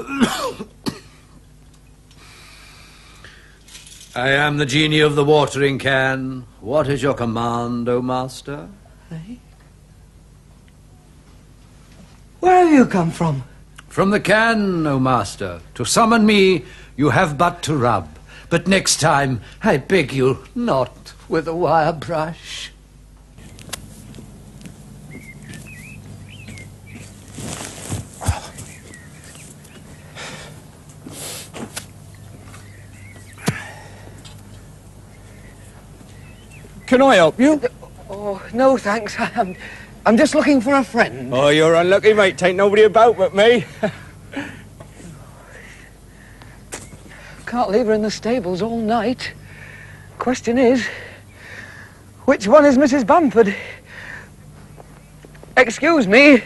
I am the genie of the watering can. What is your command, O master? Where have you come from? From the can, O master. To summon me, you have but to rub. But next time, I beg you not with a wire brush. Can I help you? Oh, no, thanks. I'm, I'm just looking for a friend. Oh, you're unlucky, mate. Tain't nobody about but me. Can't leave her in the stables all night. Question is, which one is Mrs. Bamford? Excuse me.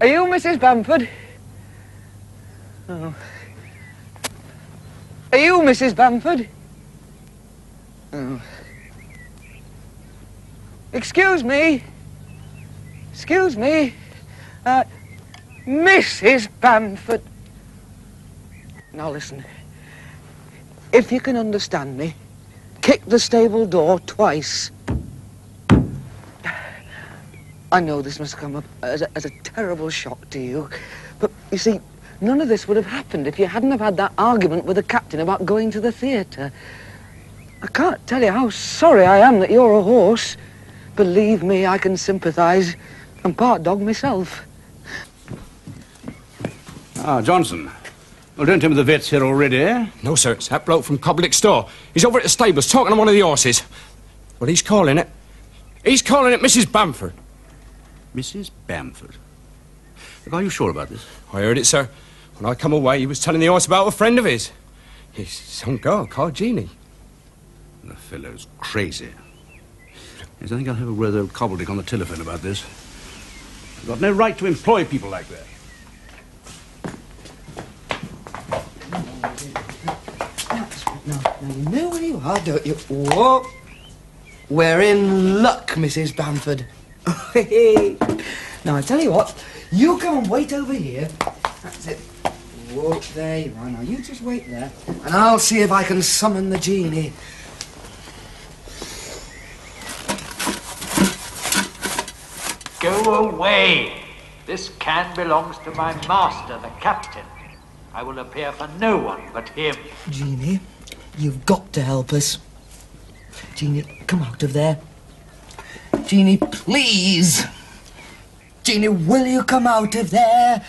Are you Mrs. Bamford? Oh. Are you Mrs. Bamford? Oh. Excuse me. Excuse me. Uh, Mrs. Bamford. Now listen. If you can understand me, kick the stable door twice. I know this must come up as a, as a terrible shock to you, but you see, none of this would have happened if you hadn't have had that argument with the captain about going to the theatre. I can't tell you how sorry I am that you're a horse. Believe me, I can sympathise. I'm part dog myself. Ah, Johnson. Well, don't tell me the vet's here already, eh? No, sir. It's that bloke from Cobbledick Store. He's over at the stables talking to one of the horses. Well, he's calling it. He's calling it Mrs. Bamford. Mrs. Bamford. Look, are you sure about this? I heard it, sir. When I come away, he was telling the horse about a friend of his. His some girl called Jeannie. The fellow's crazy. Yes, I think I'll have a word with Cobbledick on the telephone about this. I've got no right to employ people like that. Now, now you know where you are, don't you? Whoa. We're in luck, Mrs. Bamford. now, I tell you what, you come and wait over here. That's it. Whoa, there you are. Now, you just wait there, and I'll see if I can summon the genie. Go away! This can belongs to my master, the captain. I will appear for no one but him. Genie, you've got to help us. Genie, come out of there. Genie, please. Genie, will you come out of there?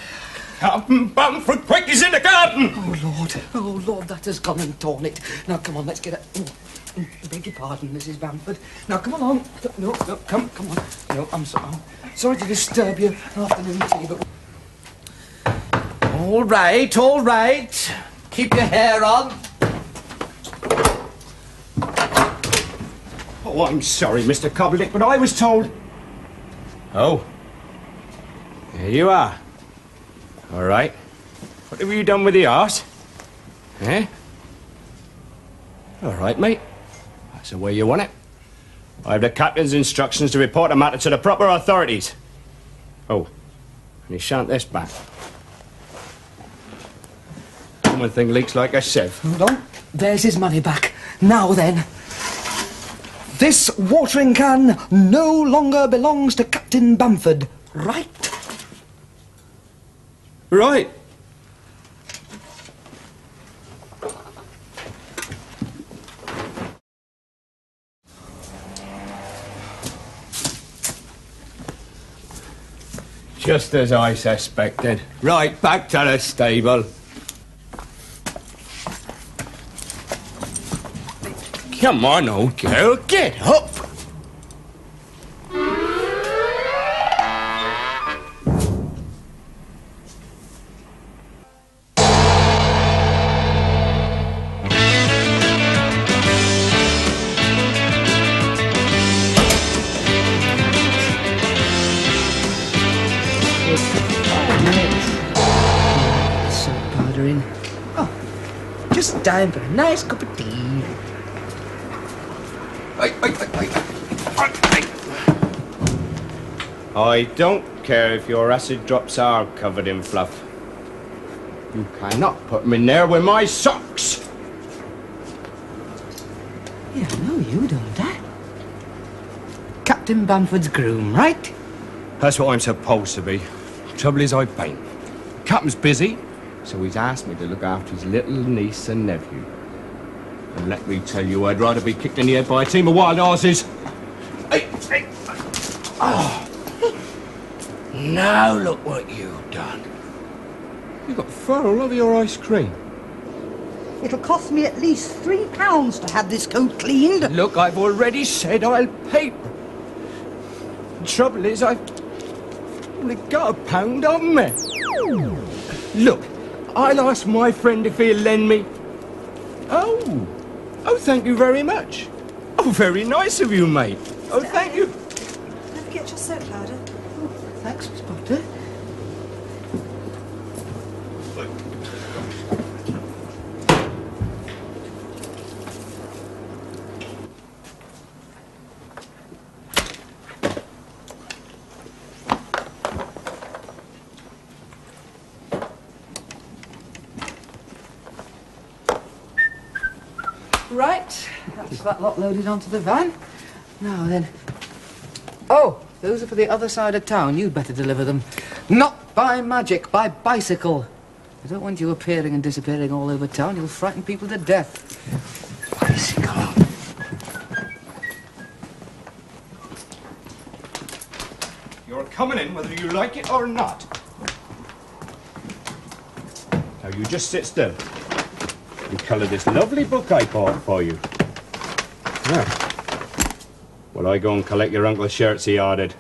Captain Bamford, quick, he's in the garden! Oh, Lord. Oh, Lord, that has gone and torn it. Now, come on, let's get it. Oh, oh, I beg your pardon, Mrs. Bamford. Now, come along. No, no, come, come on. No, I'm, so, I'm sorry to disturb your afternoon tea, but... All right, all right. Keep your hair on. Oh, I'm sorry, Mr. Cobbledick, but I was told. Oh. Here you are. All right. What have you done with the art? Eh? All right, mate. That's the way you want it. I have the captain's instructions to report the matter to the proper authorities. Oh, and he shan't this back. One thing leaks like a sieve. Hold on. There's his money back. Now then. This watering can no longer belongs to Captain Bamford. Right? Right. Just as I suspected. Right back to the stable. Come on, old girl, get up. time for a nice cup of tea. I, I don't care if your acid drops are covered in fluff. You cannot put them in there with my socks! Yeah, no, you don't, Dad. Captain Bamford's groom, right? That's what I'm supposed to be. Trouble is, I paint. Captain's busy, so he's asked me to look after his little niece and nephew. And let me tell you, I'd rather be kicked in the head by a team of wild horses. Hey, hey. Oh. Now look what you've done. You've got fur all over your ice cream. It'll cost me at least three pounds to have this coat cleaned. Look, I've already said I'll pay. The trouble is, I've only got a pound on me. Look, I'll ask my friend if he'll lend me. Oh, oh, thank you very much. Oh, very nice of you, mate. Oh, thank you. Don't forget your soap powder. Thanks, Miss Right, that's that lot loaded onto the van. Now then. Oh, those are for the other side of town. You'd better deliver them. Not by magic, by bicycle. I don't want you appearing and disappearing all over town. You'll frighten people to death. Bicycle. You're coming in whether you like it or not. Now you just sit still and colour this lovely book I bought for you. Now, while I go and collect your uncle's shirts he ordered.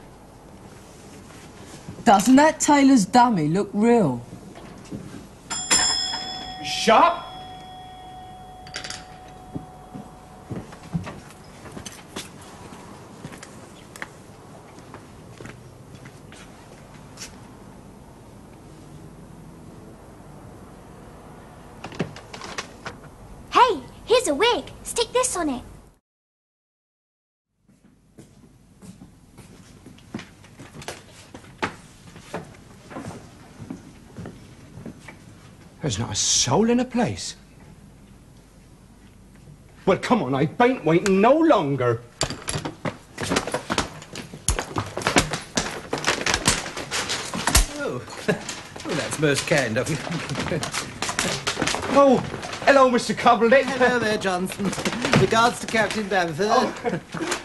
Doesn't that tailor's dummy look real? Shop? Hey, here's a wig. Stick this on it. There's not a soul in the place. Well, come on, I ain't waiting no longer. Oh, well, oh, that's most kind of you. Oh, hello, Mr. Cobbledick. Hello there, Johnson. Regards to Captain Bamford. Oh.